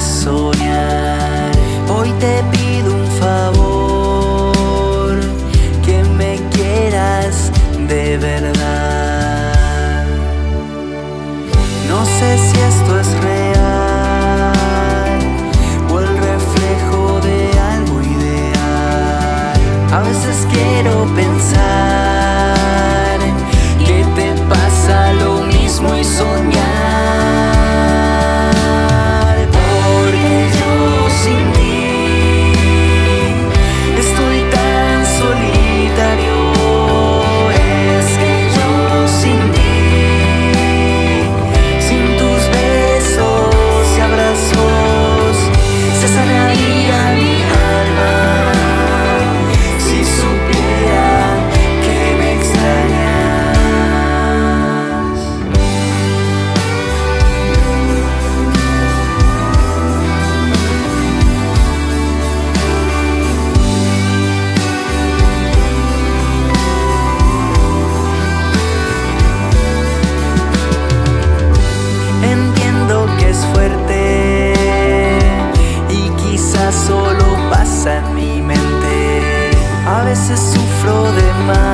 soñar. Hoy te pido un favor, que me quieras de verdad. No sé si esto es real o el reflejo de algo ideal. A veces quiero pensar. Entiendo que es fuerte y quizás solo pasa en mi mente. A veces sufro de más.